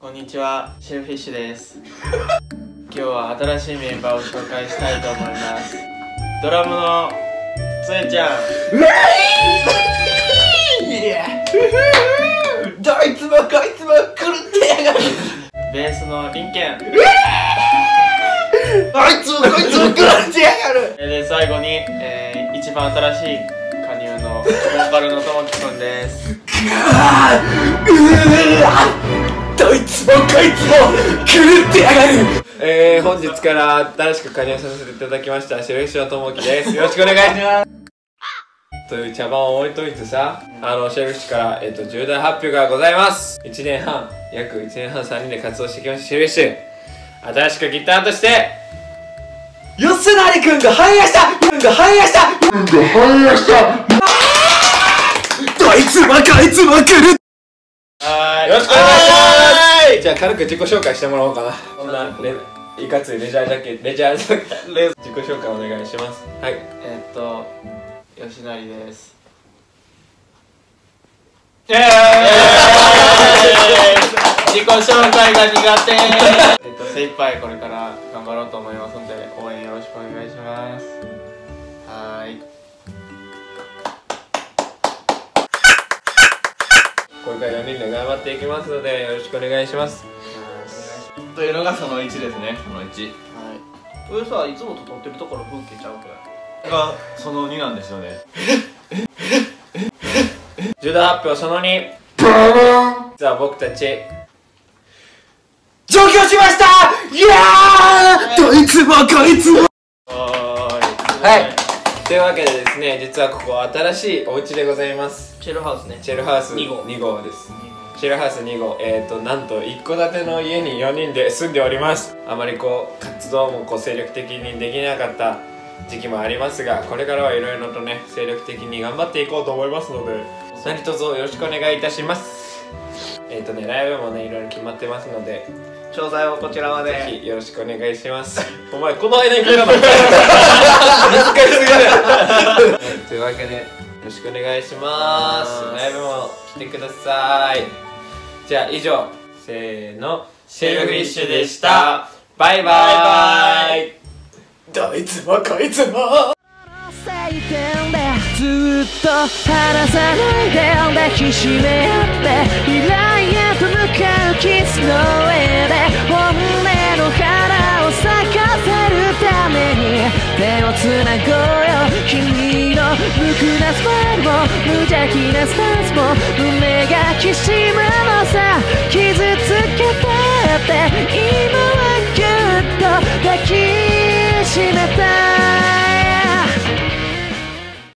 こんにちはシェルフィッシュです。今日は新しいメンバーを紹介したいと思います。ドラムのつえちゃん。どいつもこいつも狂ってやがる。ベースのリンケン。どいつもこいつも狂ってやがる。で最後に、えー、一番新しい加入のボーカルのともきくんです どいつもこいつも狂ってやがる。えー、本日から新しく加入させていただきましたシェルフィッシュのともきです。よろしくお願いします。という茶番を置いといてさあのシェルフィッシュから、えっと重大発表がございます。1年半約1年半3人で活動してきましたシェルフィッシュ新しくギターとしてよすなりくんが反映した。くんが反映した。くんが反映した。どいつもこいつも狂っ軽く自己紹介してもらおうかな。こんなレいかついレジャージャケレジャージャケレ自己紹介お願いします。はい。えーっと吉成です。イエー自己紹介が苦手。えっと精一杯これから頑張ろうと思いますので応援よろしくお願いします。はーい。これから4人で頑張っていきますのでよろしくお願いしますというのがその1ですね。その1はい。これさいつも撮ってるところ風景ちゃうくらい？がその2なんですよね。重大発表その2実は僕たち。上京しました！いやーどいつもこいつもはい。というわけでですね実はここ新しいお家でございます。チェルハウスね。シェルハウス。2号。2号ですシェルハウス2号えーとなんと一戸建ての家に4人で住んでおります。あまりこう活動もこう精力的にできなかった時期もありますがこれからはいろいろとね精力的に頑張っていこうと思いますので何卒よろしくお願いいたします。えっ、ー、とねライブもねいろいろ決まってますので詳細はこちらまでぜひよろしくお願いします。お前この間に来たの？難しすぎる。というわけでよろしくお願いします。ライブも来てくださいじゃあ以上。せーの。シェルフィッシュでした。バイバイ。どいつもこいつもずっと離さないで抱きしめ合って未来へと向かうキスの上で本音の花を咲かせるために手をつなごうよ。君の無垢なスマイルも無邪気なスタンスも胸がきしむめた